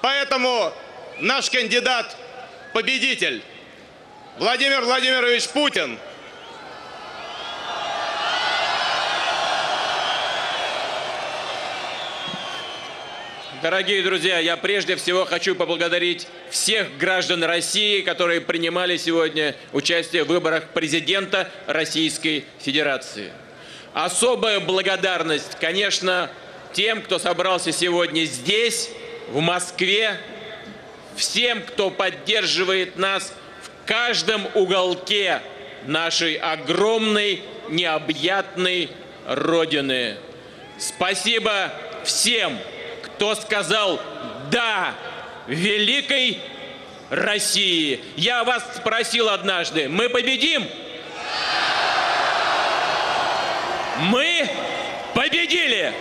Поэтому наш кандидат победитель Владимир Владимирович Путин Дорогие друзья, я прежде всего хочу поблагодарить всех граждан России, которые принимали сегодня участие в выборах президента Российской Федерации. Особая благодарность, конечно, тем, кто собрался сегодня здесь, в Москве, всем, кто поддерживает нас в каждом уголке нашей огромной, необъятной Родины. Спасибо всем, кто сказал «да» великой России. Я вас спросил однажды, мы победим? Мы победили!